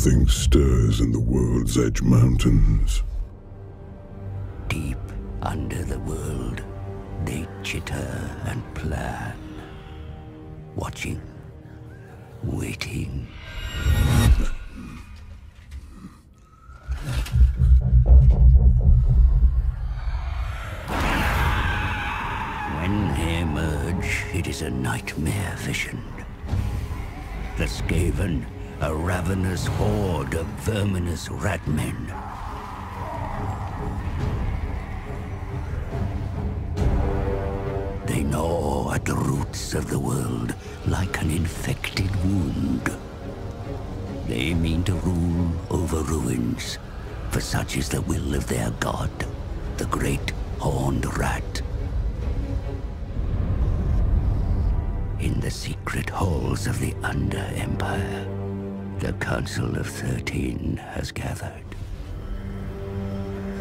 Something stirs in the World's Edge Mountains. Deep under the world, they chitter and plan. Watching, waiting. When they emerge, it is a nightmare vision. The Skaven, a ravenous horde of verminous ratmen. They gnaw at the roots of the world like an infected wound. They mean to rule over ruins, for such is the will of their god, the great horned rat. In the secret halls of the Under Empire, the Council of Thirteen has gathered.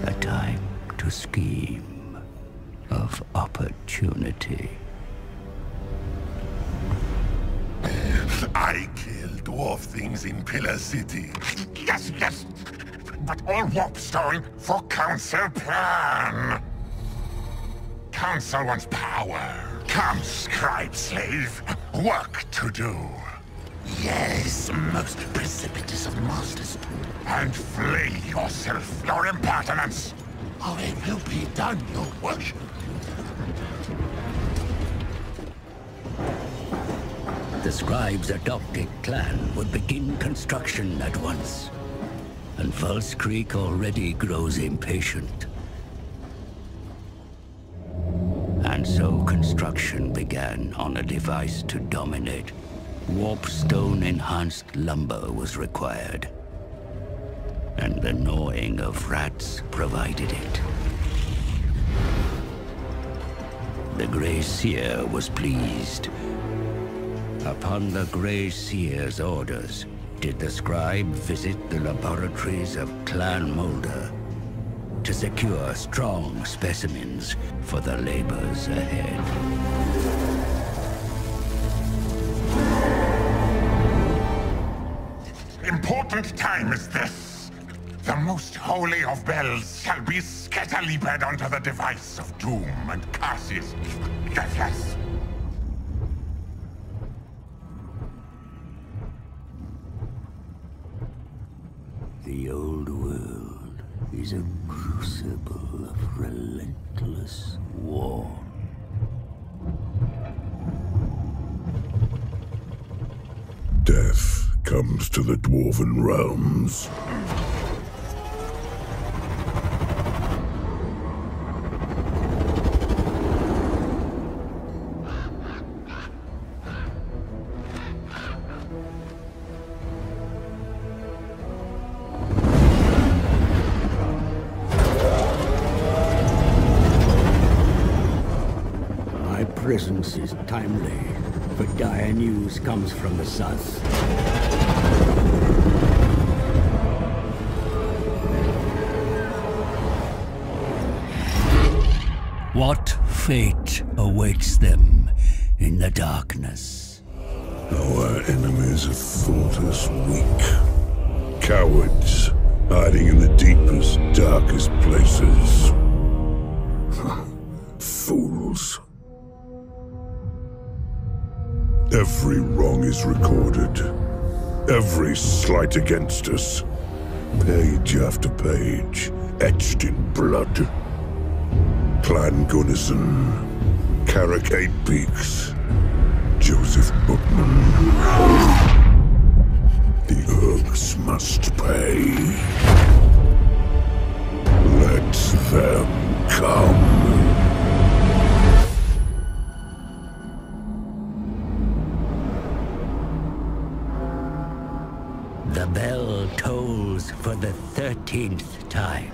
A time to scheme of opportunity. I kill dwarf things in Pillar City. Yes, yes. But all warpstone for council plan. Council wants power. Come, scribe slave. Work to do. Yes, most precipitous of masters. And flee yourself, your impertinence. Oh, it will be done, your worship. The scribe's adopted clan would begin construction at once. And False Creek already grows impatient. And so construction began on a device to dominate. Warpstone-enhanced lumber was required. And the gnawing of rats provided it. The Grey Seer was pleased. Upon the Grey Seer's orders, did the scribe visit the laboratories of Clan Moulder to secure strong specimens for the labors ahead. Important time is this. The most holy of bells shall be scatterleaped onto the device of doom and curses. Yes. The old world is a crucible of relentless war. Comes to the Dwarven realms. My presence is timely, for dire news comes from the south. What fate awaits them in the darkness? Our enemies have thought us weak. Cowards, hiding in the deepest, darkest places. Fools. Every wrong is recorded. Every slight against us. Page after page, etched in blood. Clan Gunnison, Karak Eight Peaks, Joseph Bookman. The Earths must pay. Let them come. The bell tolls for the thirteenth time.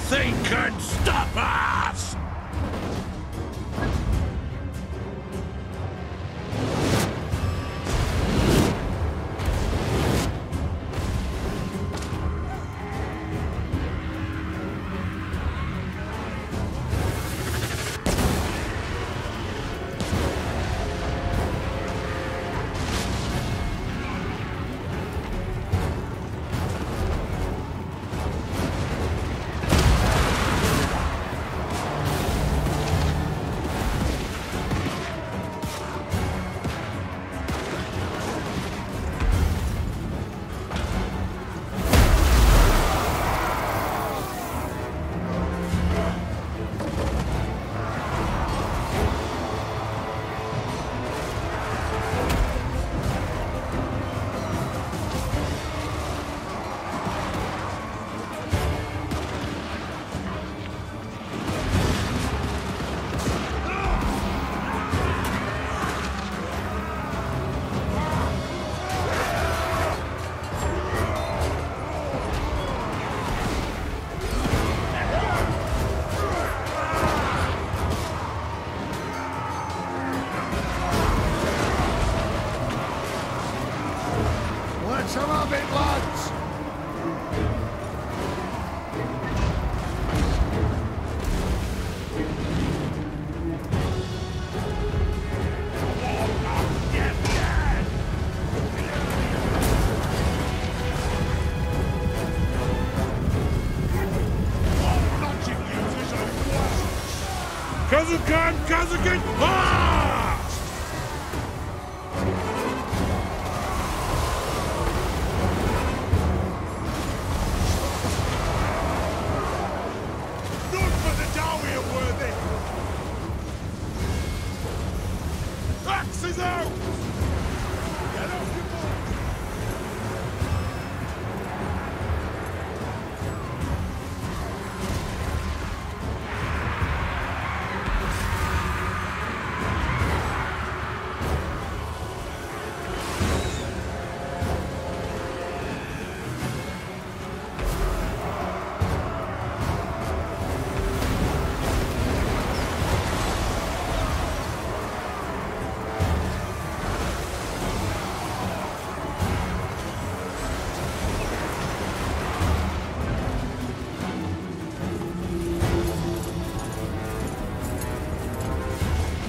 Nothing can stop us! Some of it, lads? Axes out!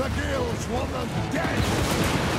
The guilds want them dead!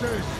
dich!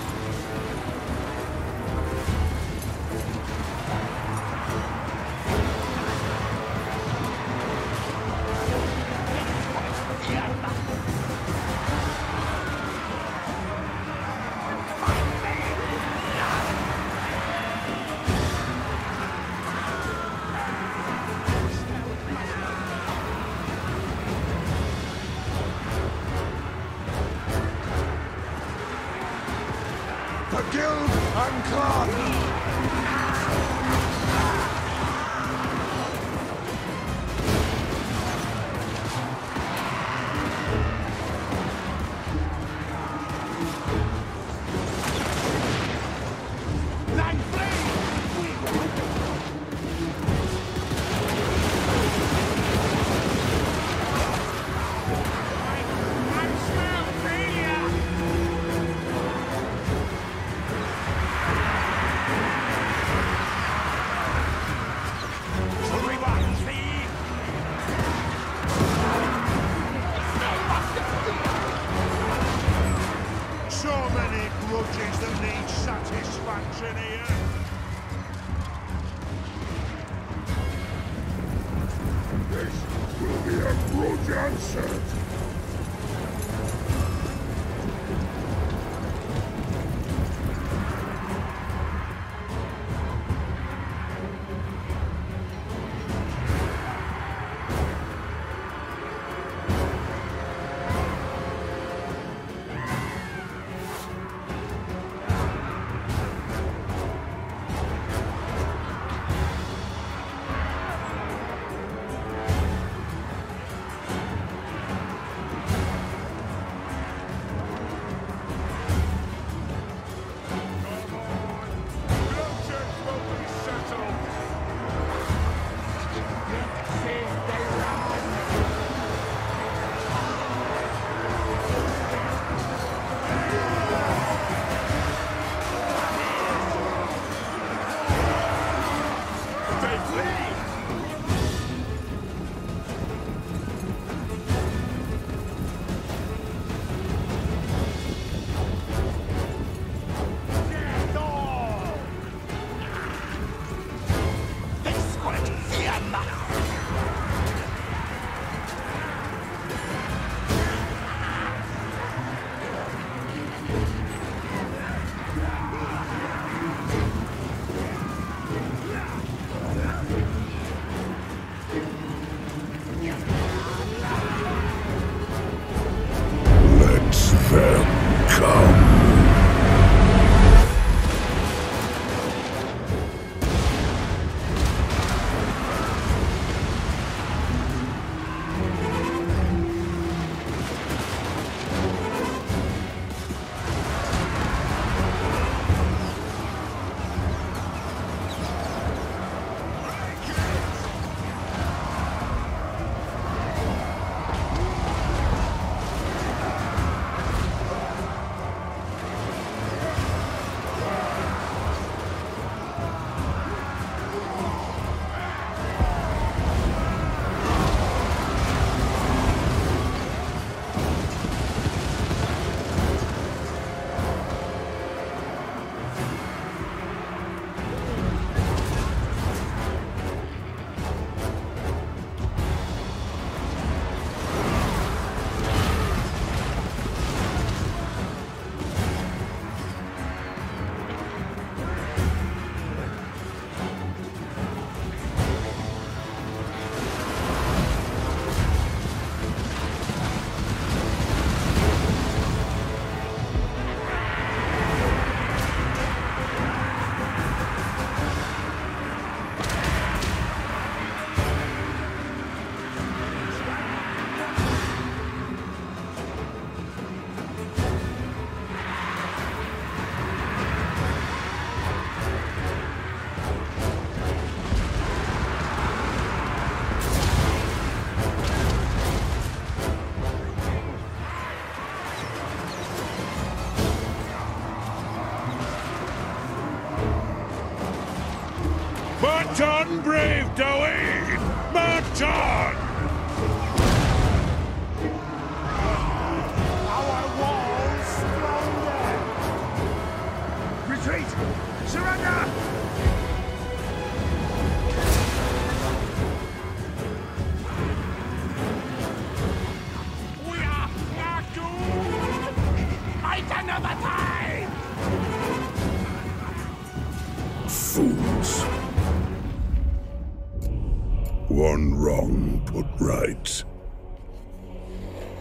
Satisfaction here. This will be a grudge answered.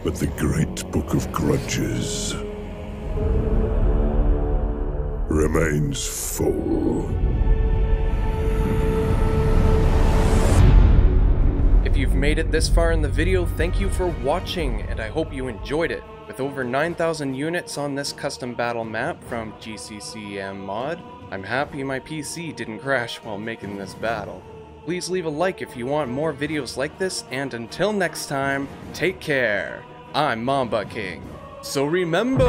But the great book of grudges remains full. If you've made it this far in the video, thank you for watching, and I hope you enjoyed it. With over 9,000 units on this custom battle map from GCCM mod, I'm happy my PC didn't crash while making this battle. Please leave a like if you want more videos like this, and until next time, take care. I'm Mamba King. So remember...